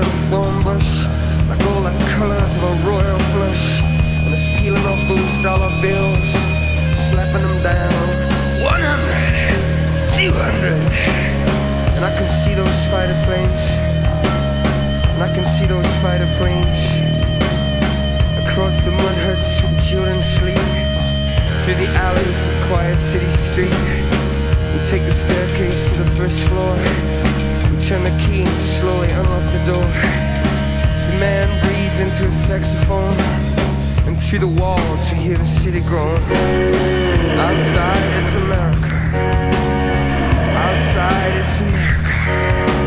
a thorn like all the colors of a royal flush, and it's peeling off those dollar bills, slapping them down. 100, 200, and I can see those fighter planes, and I can see those fighter planes across the mud huts with children sleep, through the alleys of quiet city street. We take the staircase to the first floor. Turn the key and slowly unlock the door. As the man breathes into a saxophone, and through the walls we hear the city groan. Outside it's America. Outside it's